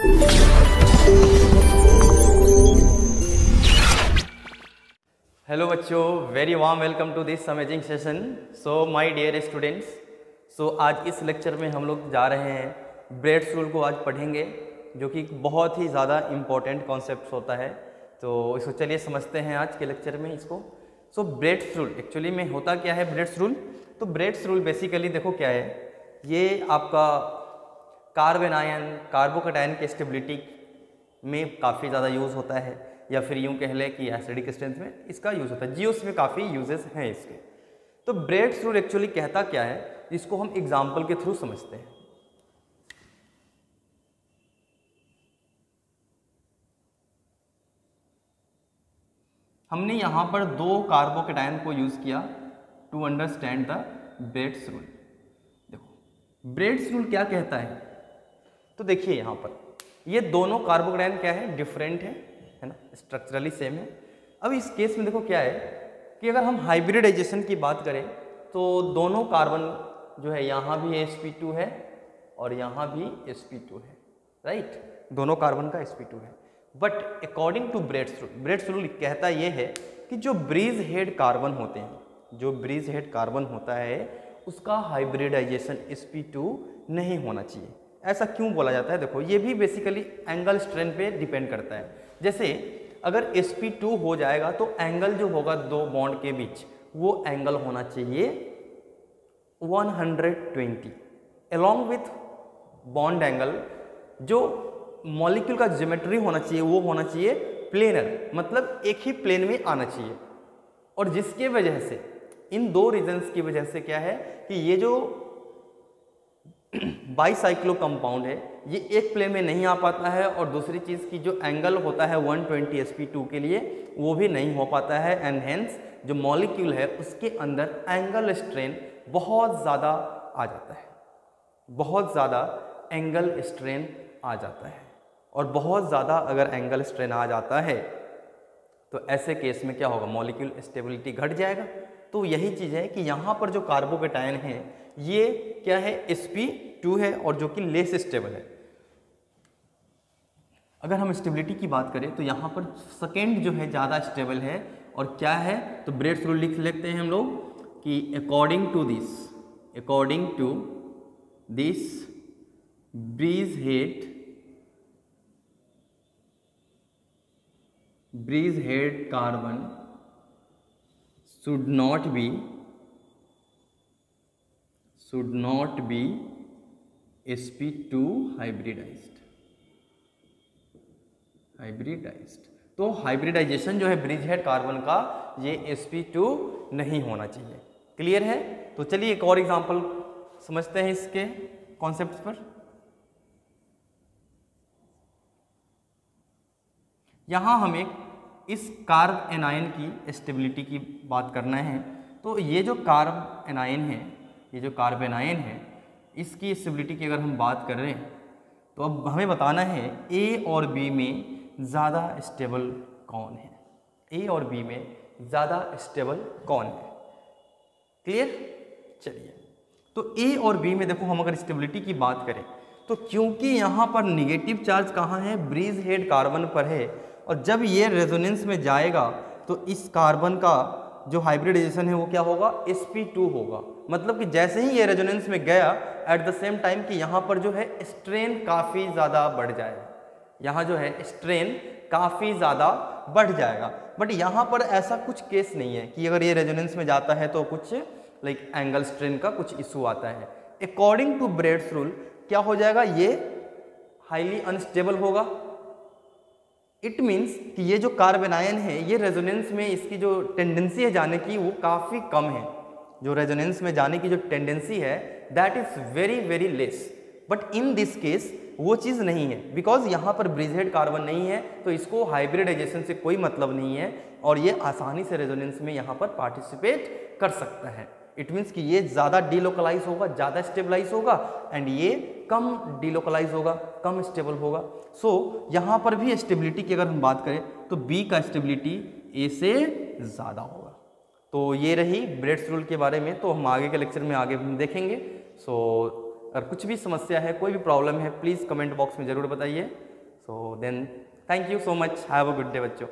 Hello बच्चों. Very warm welcome to this amazing session so my dear students so आज इस lecture में हम लोग जा रहे हैं ब्रेड्स रूल को आज पढ़ेंगे, जो कि बहुत ही ज़्यादा इम्पोर्टेंट कॉन्सेप्ट होता है. तो इसको चलिए समझते हैं आज के लेक्चर में इसको. सो ब्रेड्स रूल एक्चुअली में होता क्या है ब्रेड्स रूल तो ब्रेड्स रूल बेसिकली देखो क्या है. ये आपका कार्बन आयन कार्बोकटायन की स्टेबिलिटी में काफ़ी ज़्यादा यूज़ होता है, या फिर यूँ कह लें कि एसिडिक स्ट्रेंथ में इसका यूज़ होता है। जियोस में काफ़ी यूजेस हैं इसके। तो ब्रेड रूल एक्चुअली कहता क्या है? जिसको हम एग्ज़ाम्पल के थ्रू समझते हैं। हमने यहाँ पर दो कार्बोकेटायन को यूज़ किया to understand the Bredt's rule देखो ब्रेड्स रूल क्या कहता है? तो देखिए यहाँ पर, ये दोनों कार्बोकेटायन क्या है? डिफरेंट है है ना? स्ट्रक्चरली सेम है। अब इस केस में देखो क्या है कि अगर हम हाइब्रिडाइजेशन की बात करें तो दोनों कार्बन जो है, यहाँ भी एस है और यहाँ भी एस है राइट दोनों कार्बन का एस है। But according to Bredt's rule Bredt's rule कहता ये है कि जो ब्रीज हेड कार्बन होते हैं, जो ब्रीज हेड कार्बन होता है, उसका हाइब्रिडाइजेशन एस नहीं होना चाहिए। ऐसा क्यों बोला जाता है? देखो, ये भी बेसिकली एंगल स्ट्रेन पे डिपेंड करता है। जैसे, अगर sp2 हो जाएगा तो एंगल जो होगा दो बॉन्ड के बीच, वो एंगल होना चाहिए 120 अलोंग विथ बॉन्ड एंगल जो मॉलिक्यूल का ज्योमेट्री होना चाहिए, वो होना चाहिए प्लेनर मतलब एक ही प्लेन में आना चाहिए। और जिसके वजह से, इन दो रीजंस की वजह से क्या है कि ये जो बाईसाइक्लो कंपाउंड है। ये एक प्ले में नहीं आ पाता है और दूसरी चीज़ की जो एंगल होता है 120 sp2 के लिए, वो भी नहीं हो पाता है एंड हेंस जो मॉलिक्यूल है, उसके अंदर एंगल स्ट्रेन बहुत ज़्यादा आ जाता है। बहुत ज़्यादा एंगल स्ट्रेन आ जाता है। और बहुत ज़्यादा अगर एंगल स्ट्रेन आ जाता है तो ऐसे केस में क्या होगा? मॉलिक्यूल स्टेबिलिटी घट जाएगा। तो यही चीज़ है कि यहाँ पर जो कार्बोकेटायन है ये क्या है? Sp2 है और जो कि लेस स्टेबल है। अगर हम स्टेबिलिटी की बात करें तो यहाँ पर सेकेंड जो है ज़्यादा स्टेबल है और क्या है? तो ब्रेड्स रूल लिख लेते हैं हम लोग कि according to this according to this bridgehead bridgehead carbon should not be should not be sp2 hybridized. Hybridized तो हाइब्रिडाइजेशन जो है ब्रिज हेड कार्बन का, ये sp2 नहीं होना चाहिए। क्लियर है? तो चलिए एक और एग्जांपल समझते हैं इसके कॉन्सेप्ट पर। यहाँ हमें इस कार्ब एनायन की स्टेबिलिटी की बात करना है। तो ये जो कार्ब एनायन है ये जो कार्ब एनायन है, इसकी स्टेबिलिटी की अगर हम बात कर रहे हैं तो अब हमें बताना है ए और बी में ज़्यादा स्टेबल कौन है। ए और बी में ज़्यादा स्टेबल कौन है? क्लियर चलिए। तो ए और बी में देखो, हम अगर स्टेबिलिटी की बात करें तो क्योंकि यहाँ पर निगेटिव चार्ज कहाँ है? ब्रीज हेड कार्बन पर है। और जब ये रेजोनेंस में जाएगा तो इस कार्बन का जो हाइब्रिडाइजेशन है, वो क्या होगा? Sp2 होगा। मतलब कि जैसे ही ये रेजोनेंस में गया एट द सेम टाइम कि यहाँ पर जो है स्ट्रेन काफ़ी ज़्यादा बढ़ जाएगा। यहाँ जो है स्ट्रेन काफ़ी ज़्यादा बढ़ जाएगा। बट यहाँ पर ऐसा कुछ केस नहीं है कि अगर ये रेजोनेंस में जाता है तो कुछ लाइक एंगल स्ट्रेन का कुछ इशू आता है। अकॉर्डिंग टू ब्रेड्स रूल क्या हो जाएगा? ये हाईली अनस्टेबल होगा। इट मीन्स कि ये जो कार्बन आयन है, ये रेजोनेंस में इसकी जो टेंडेंसी है जाने की, वो काफ़ी कम है। जो रेजोनेंस में जाने की जो टेंडेंसी है that is very very less but in this case वो चीज़ नहीं है। बिकॉज़ यहाँ पर ब्रिजेड कार्बन नहीं है तो इसको हाइब्रिडाइजेशन से कोई मतलब नहीं है, और ये आसानी से रेजोनेंस में यहाँ पर पार्टिसिपेट कर सकता है। इट मीन्स कि ये ज़्यादा डीलोकलाइज होगा ज़्यादा स्टेबलाइज होगा एंड ये कम डीलोकलाइज होगा कम स्टेबल होगा। सो so, यहाँ पर भी स्टेबिलिटी की अगर हम बात करें तो बी का स्टेबिलिटी ए से ज़्यादा होगा। तो ये रही ब्रेड्स रूल के बारे में तो हम आगे के लेक्चर में आगे हम देखेंगे। सो so, अगर कुछ भी समस्या है कोई भी प्रॉब्लम है प्लीज़ कमेंट बॉक्स में ज़रूर बताइए। So then thank you so much have a good day बच्चों।